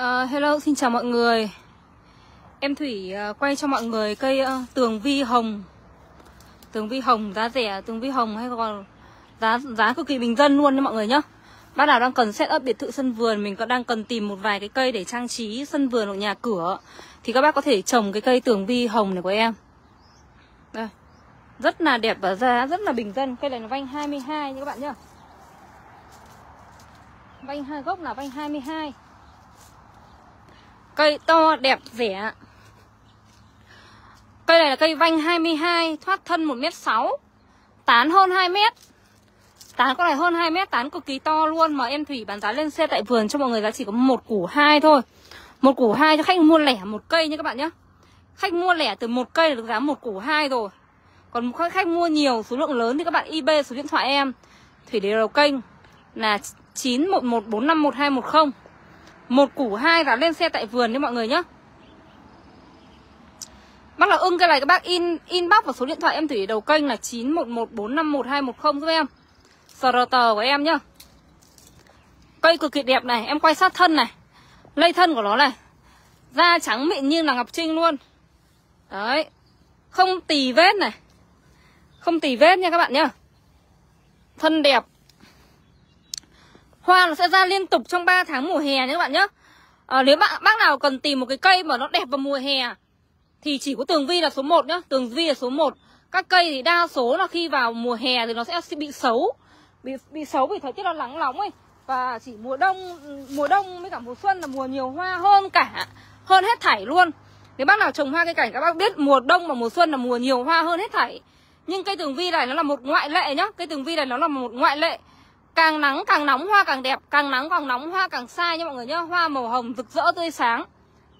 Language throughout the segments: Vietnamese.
Uh, hello, xin chào mọi người. Em Thủy uh, quay cho mọi người cây uh, tường vi hồng. Tường vi hồng giá rẻ, tường vi hồng hay còn giá giá cực kỳ bình dân luôn nha mọi người nhá. Bác nào đang cần set up biệt thự sân vườn Mình có đang cần tìm một vài cái cây để trang trí sân vườn hoặc nhà cửa Thì các bác có thể trồng cái cây tường vi hồng này của em. Đây. Rất là đẹp và giá rất là bình dân. Cây này là vanh 22 nha các bạn nhá. Vanh hai gốc là vanh 22 Cây to đẹp rẻ Cây này là cây vanh 22 Thoát thân 1m6 Tán hơn 2m Tán con này hơn 2m Tán cực kỳ to luôn. Mà em Thủy bán giá lên xe tại vườn cho mọi người giá chỉ có một củ hai thôi. Một củ hai cho khách mua lẻ một cây nha các bạn nhé. Khách mua lẻ từ một cây là được giá một củ hai rồi. Còn khách, khách mua nhiều số lượng lớn thì các bạn IB số điện thoại em. Thủy Đề đầu kênh là 9114511210 một củ hai và lên xe tại vườn nhé mọi người nhá. Bác là ưng cái này các bác in, inbox vào số điện thoại em Thủy đầu kênh là 9114511210 giúp em. Sờ tờ của em nhá. Cây cực kỳ đẹp này, Em quay sát thân này, Lây thân của nó này. Da trắng mịn như là Ngọc Trinh luôn. Đấy, Không tì vết này. Không tì vết nha các bạn nhá. Thân đẹp. Hoa nó sẽ ra liên tục trong 3 tháng mùa hè nhé các bạn nhé. À, Nếu bạn bác nào cần tìm một cái cây mà nó đẹp vào mùa hè Thì chỉ có tường vi là số 1 nhá Tường vi là số 1 Các cây thì đa số là khi vào mùa hè thì nó sẽ bị xấu. Bị bị xấu vì thời tiết nó nắng nóng ấy. Và chỉ mùa đông mùa đông với cả mùa xuân là mùa nhiều hoa hơn cả Hơn hết thảy luôn. Nếu bác nào trồng hoa cây cảnh các bác biết mùa đông và mùa xuân là mùa nhiều hoa hơn hết thảy. Nhưng cây tường vi này nó là một ngoại lệ nhá. Cây tường vi này nó là một ngoại lệ. Càng nắng càng nóng, hoa càng đẹp. Càng nắng càng nóng, hoa càng sai. Nha mọi người nhá Hoa màu hồng rực rỡ tươi sáng.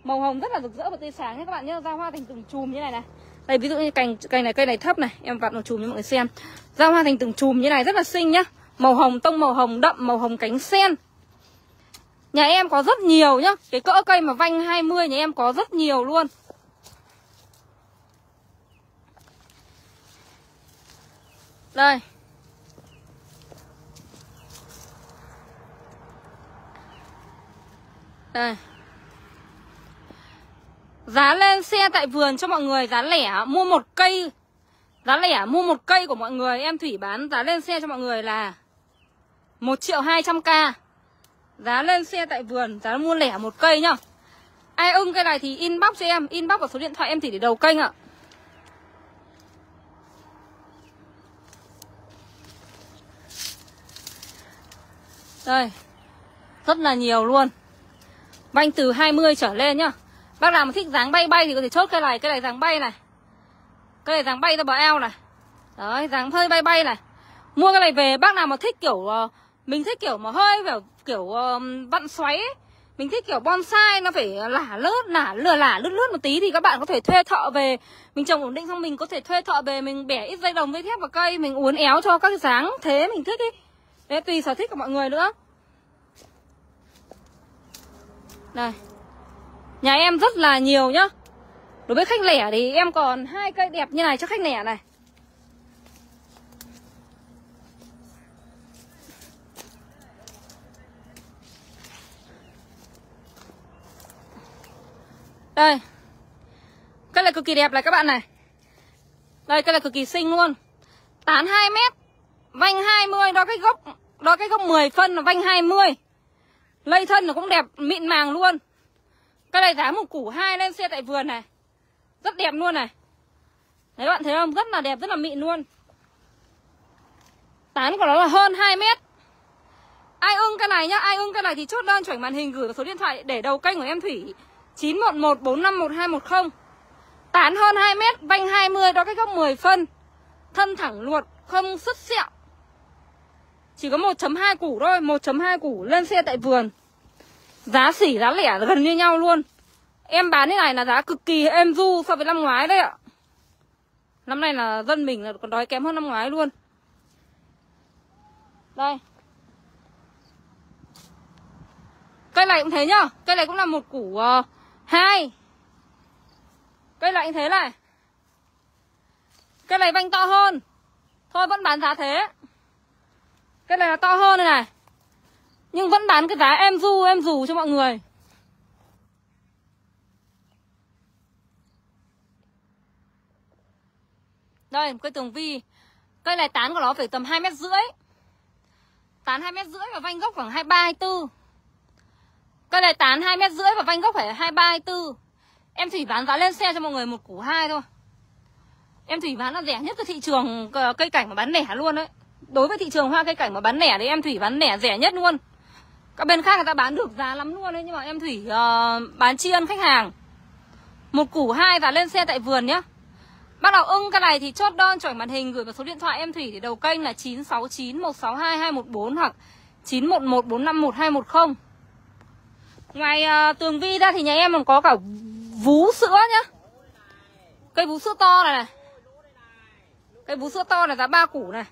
Màu hồng rất là rực rỡ và tươi sáng nhé các bạn nhé. Ra hoa thành từng chùm như này này. Đây, ví dụ như cành cây này cây này thấp này. Em vặn một chùm cho mọi người xem. Ra hoa thành từng chùm như này rất là xinh nhá. Màu hồng tông, màu hồng đậm, màu hồng cánh sen. Nhà em có rất nhiều nhá. Cái cỡ cây mà vanh 20 nhà em có rất nhiều luôn. Đây. Đây. Giá lên xe tại vườn cho mọi người, Giá lẻ, mua một cây. Giá lẻ, mua một cây của mọi người. Em Thủy bán giá lên xe cho mọi người là 1 triệu 200k Giá lên xe tại vườn, Giá mua lẻ một cây nhá. Ai ưng cây này thì inbox cho em. Inbox vào số điện thoại em Thủy để đầu kênh ạ. Đây. Rất là nhiều luôn vành từ 20 trở lên nhá. Bác nào mà thích dáng bay bay thì có thể chốt cái này cái này dáng bay này. Cái này dáng bay ra bờ eo này. Đấy dáng hơi bay bay này. Mua cái này về bác nào mà thích kiểu ờ, Mình thích kiểu mà hơi kiểu, kiểu vặn xoáy ấy. Mình thích kiểu bonsai nó phải lả lướt lả lừa lả lướt lướt một tí thì các bạn có thể thuê thợ về. Mình trồng ổn định xong mình có thể thuê thợ về mình bẻ ít dây đồng dây thép vào cây mình uốn éo cho các dáng thế mình thích đi đấy tùy sở thích của mọi người nữa đây Nhà em rất là nhiều nhá. Đối với khách lẻ thì em còn hai cây đẹp như này cho khách lẻ này. Đây Cây này cực kỳ đẹp này các bạn này. Đây cây này cực kỳ xinh luôn. Tán 2 mét, Vanh 20 Đo cái gốc Đo cái gốc 10 phân là vanh 20 Lây thân nó cũng đẹp mịn màng luôn. Cái này giá một củ hai lên xe tại vườn này. Rất đẹp luôn này. Đấy các bạn thấy không? Rất là đẹp, rất là mịn luôn. Tán của nó là hơn 2 mét. Ai ưng cái này nhá Ai ưng cái này thì chốt đơn chuẩn màn hình gửi vào số điện thoại Để đầu kênh của em Thủy. 911451210 Tán hơn 2 mét Vanh 20 đó cái gốc 10 phân. Thân thẳng luột Không sứt sẹo. Chỉ có 1.2 củ thôi 1.2 củ lên xe tại vườn. Giá xỉ giá lẻ gần như nhau luôn. Em bán thế này là giá cực kỳ êm du so với năm ngoái đấy ạ. Năm nay là dân mình là còn đói kém hơn năm ngoái luôn. Đây. Cây này cũng thế nhá. Cây này cũng là một củ uh, hai. Cây này cũng thế này. Cây này vanh to hơn. Thôi vẫn bán giá thế. Cây này là to hơn này này. Nhưng vẫn bán cái giá em du, em rủ cho mọi người. Đây cây tường vi. Cây này tán của nó phải tầm 2 mét rưỡi. Tán 2 mét rưỡi và vanh gốc khoảng 23 24 Cây này tán 2 mét rưỡi và vanh gốc phải 23 24 Em thủy bán giá lên xe cho mọi người một củ hai thôi. Em thủy bán là rẻ nhất cái thị trường ờ, cây cảnh mà bán lẻ luôn đấy đối với thị trường hoa cây cảnh mà bán lẻ thì em thủy bán lẻ rẻ nhất luôn. Các bên khác người ta bán được giá lắm luôn đấy Nhưng mà em Thủy uh, bán tri ân khách hàng Một củ hai và lên xe tại vườn nhá Bác nào ưng cái này thì chốt đơn chuẩn màn hình gửi vào số điện thoại em Thủy để đầu kênh là 969 162 214 hoặc 911 451 210. Ngoài uh, tường vi ra thì nhà em còn có cả vú sữa nhá. Cây vú sữa to này này. Cây vú sữa to này giá 3 củ này.